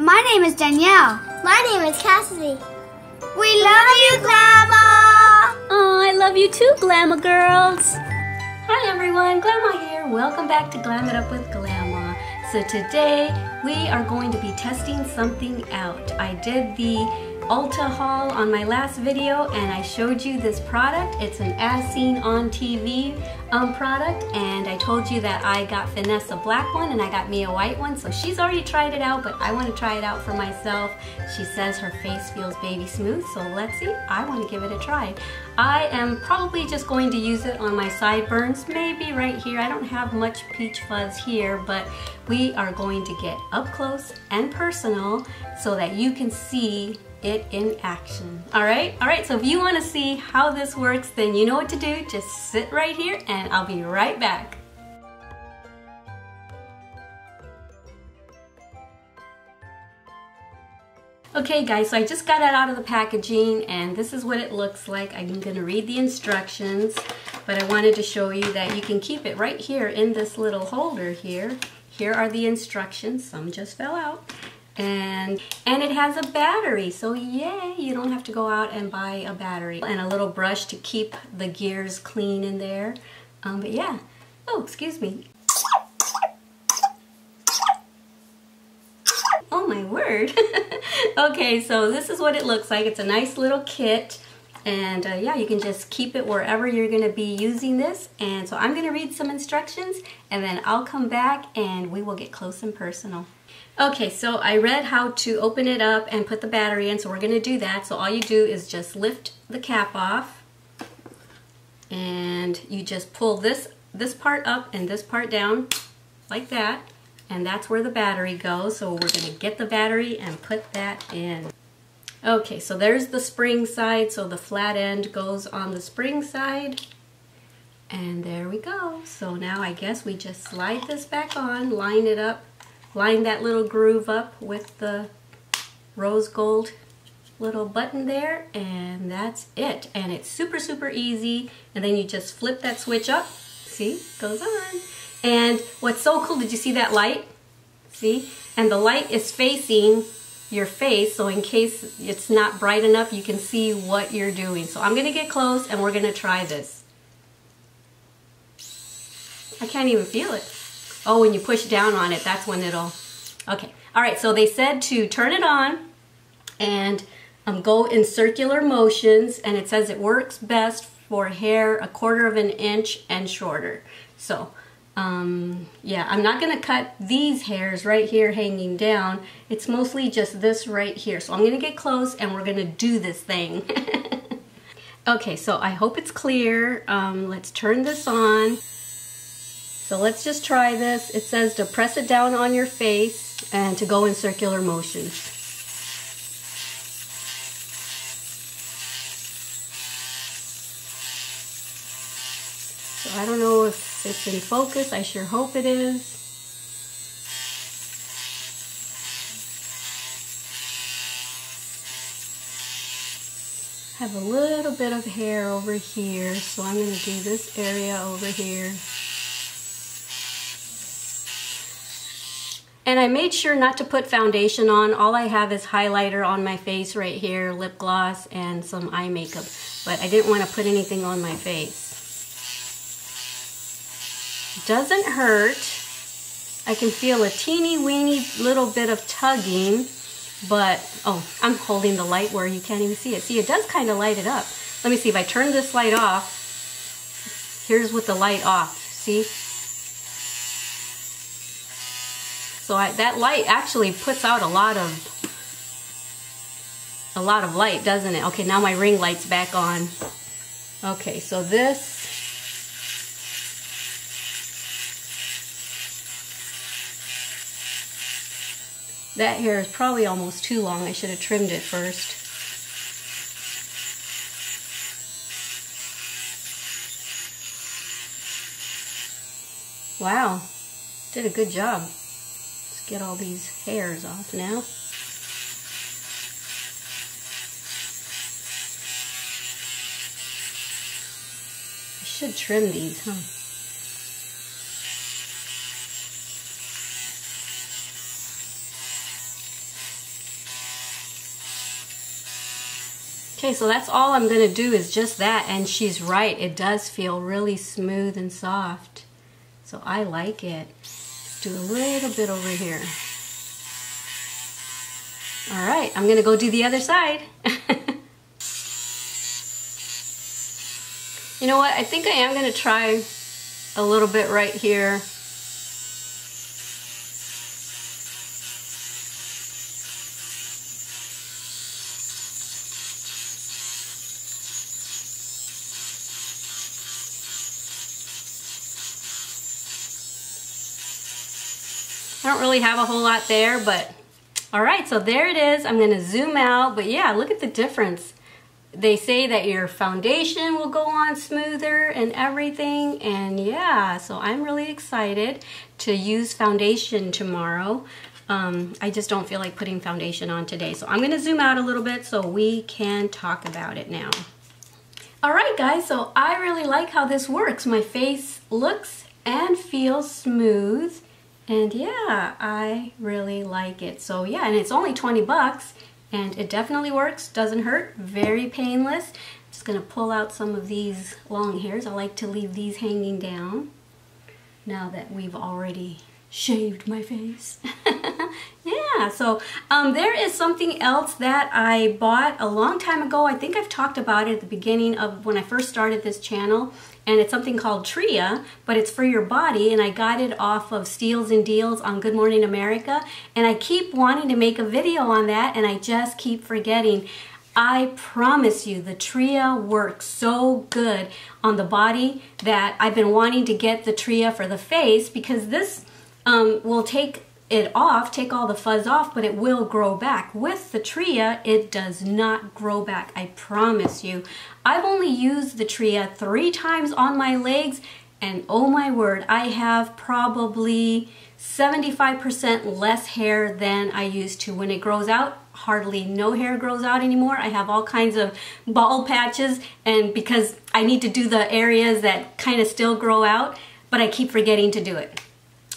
My name is Danielle. My name is Cassidy. We love you, Glama! Oh, I love you too, Glama girls. Hi everyone, Glama here. Welcome back to Glam It Up with Glama. So today we are going to be testing something out. I did the Ulta haul on my last video and I showed you this product. It's an as seen on TV um, product and I told you that I got Vanessa black one and I got me a white one. So she's already tried it out but I want to try it out for myself. She says her face feels baby smooth so let's see. I want to give it a try. I am probably just going to use it on my sideburns, maybe right here. I don't have much peach fuzz here, but we are going to get up close and personal so that you can see it in action. All right, all right, so if you wanna see how this works, then you know what to do. Just sit right here and I'll be right back. Okay guys, so I just got it out of the packaging and this is what it looks like. I'm gonna read the instructions, but I wanted to show you that you can keep it right here in this little holder here. Here are the instructions, some just fell out and and it has a battery. So yay you don't have to go out and buy a battery and a little brush to keep the gears clean in there. Um, but yeah. Oh excuse me. Oh my word. Okay so this is what it looks like. It's a nice little kit. And uh, yeah you can just keep it wherever you're going to be using this. And so I'm going to read some instructions and then I'll come back and we will get close and personal Okay, so I read how to open it up and put the battery in, so we're going to do that. So all you do is just lift the cap off, and you just pull this, this part up and this part down, like that, and that's where the battery goes. So we're going to get the battery and put that in. Okay, so there's the spring side, so the flat end goes on the spring side. And there we go. So now I guess we just slide this back on, line it up line that little groove up with the rose gold little button there and that's it. And it's super super easy. And then you just flip that switch up. See? Goes on. And what's so cool did you see that light? See? And the light is facing your face so in case it's not bright enough you can see what you're doing. So I'm gonna get close and we're gonna try this. I can't even feel it Oh, when you push down on it, that's when it'll, okay. All right, so they said to turn it on and um, go in circular motions and it says it works best for hair a quarter of an inch and shorter. So, um, yeah, I'm not gonna cut these hairs right here hanging down. It's mostly just this right here. So I'm gonna get close and we're gonna do this thing. okay, so I hope it's clear. Um, let's turn this on. So let's just try this. It says to press it down on your face and to go in circular motions. So I don't know if it's in focus. I sure hope it is. have a little bit of hair over here so I'm going to do this area over here And I made sure not to put foundation on. All I have is highlighter on my face right here, lip gloss, and some eye makeup. But I didn't want to put anything on my face. Doesn't hurt. I can feel a teeny weeny little bit of tugging, but, oh, I'm holding the light where you can't even see it. See, it does kind of light it up. Let me see, if I turn this light off, here's with the light off, see? So I, that light actually puts out a lot of a lot of light, doesn't it? Okay, now my ring light's back on. Okay, so this That hair is probably almost too long. I should have trimmed it first. Wow, did a good job Let's get all these hairs off now. I should trim these, huh? Okay, so that's all I'm going to do is just that. And she's right. It does feel really smooth and soft. So I like it. Do a little bit over here. All right, I'm to go do the other side. you know what? I think I am to try a little bit right here. I don't really have a whole lot there, but all right, so there it is. I'm gonna zoom out, but yeah, look at the difference. They say that your foundation will go on smoother and everything, and yeah, so I'm really excited to use foundation tomorrow. Um, I just don't feel like putting foundation on today, so I'm gonna zoom out a little bit so we can talk about it now. All right, guys, so I really like how this works. My face looks and feels smooth and yeah, I really like it. So yeah, and it's only 20 bucks and it definitely works, doesn't hurt, very painless. Just gonna pull out some of these long hairs. I like to leave these hanging down now that we've already shaved my face. yeah, so um, there is something else that I bought a long time ago. I think I've talked about it at the beginning of when I first started this channel and it's something called Tria, but it's for your body, and I got it off of Steals and Deals on Good Morning America, and I keep wanting to make a video on that, and I just keep forgetting. I promise you, the Tria works so good on the body that I've been wanting to get the Tria for the face because this um, will take it off, take all the fuzz off, but it will grow back. With the Tria, it does not grow back, I promise you. I've only used the Tria three times on my legs, and oh my word, I have probably 75% less hair than I used to. When it grows out, hardly no hair grows out anymore. I have all kinds of bald patches, and because I need to do the areas that kind of still grow out, but I keep forgetting to do it.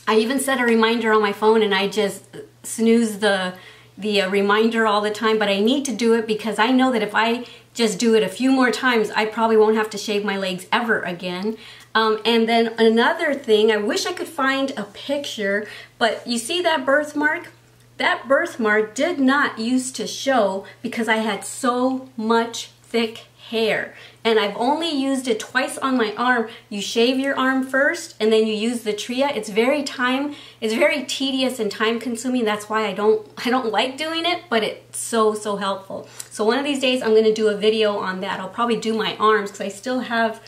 I even set a reminder on my phone and I just snooze the the uh, reminder all the time, but I need to do it because I know that if I just do it a few more times, I probably won't have to shave my legs ever again. Um, and then another thing, I wish I could find a picture, but you see that birthmark? That birthmark did not used to show because I had so much thick hair and I've only used it twice on my arm. You shave your arm first and then you use the Tria. It's very time, it's very tedious and time consuming. That's why I don't, I don't like doing it, but it's so, so helpful. So one of these days I'm gonna do a video on that. I'll probably do my arms because I still have,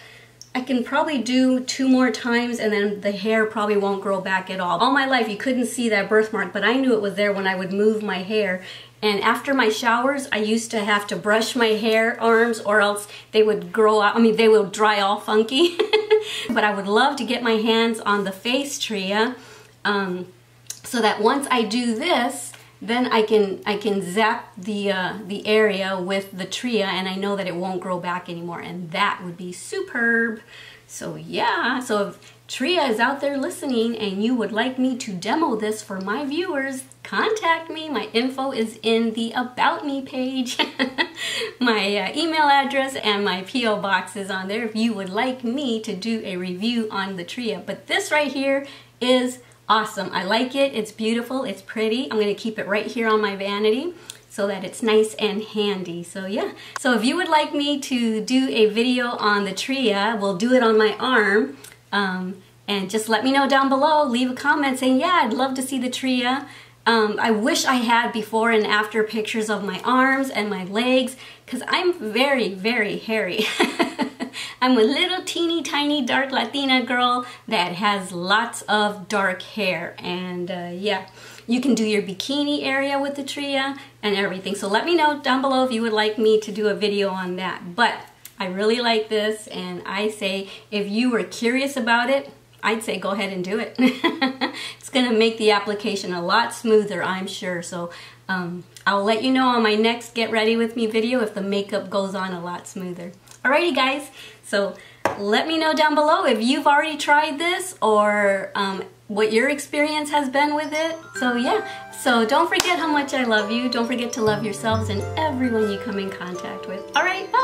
I can probably do two more times and then the hair probably won't grow back at all. All my life you couldn't see that birthmark, but I knew it was there when I would move my hair and after my showers, I used to have to brush my hair arms or else they would grow out, I mean, they would dry all funky. but I would love to get my hands on the face tria um, so that once I do this, then I can I can zap the uh, the area with the tria and I know that it won't grow back anymore and that would be superb. So yeah, so if Tria is out there listening and you would like me to demo this for my viewers, contact me. My info is in the About Me page. my uh, email address and my P.O. box is on there if you would like me to do a review on the Tria. But this right here is awesome. I like it. It's beautiful. It's pretty. I'm going to keep it right here on my vanity so that it's nice and handy. So yeah, so if you would like me to do a video on the Tria, we'll do it on my arm. Um, and just let me know down below, leave a comment saying, yeah, I'd love to see the Tria. Um, I wish I had before and after pictures of my arms and my legs because I'm very, very hairy. I'm a little teeny tiny dark Latina girl that has lots of dark hair and uh, yeah you can do your bikini area with the Tria and everything so let me know down below if you would like me to do a video on that but I really like this and I say if you were curious about it, I'd say go ahead and do it. it's gonna make the application a lot smoother, I'm sure. So um, I'll let you know on my next Get Ready With Me video if the makeup goes on a lot smoother. Alrighty guys, so let me know down below if you've already tried this or um, what your experience has been with it. So yeah, so don't forget how much I love you. Don't forget to love yourselves and everyone you come in contact with. All right, bye.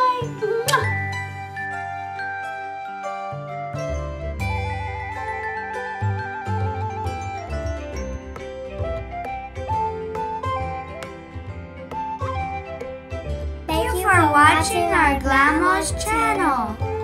Thank you for watching our Glama's channel.